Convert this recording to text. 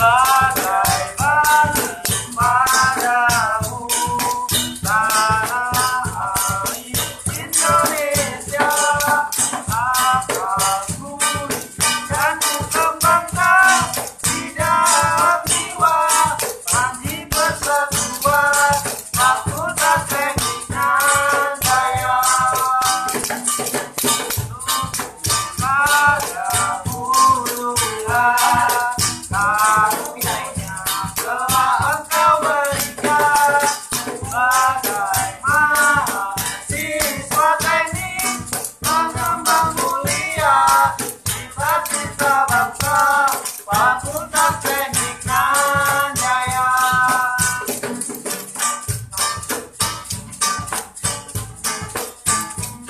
아. precisava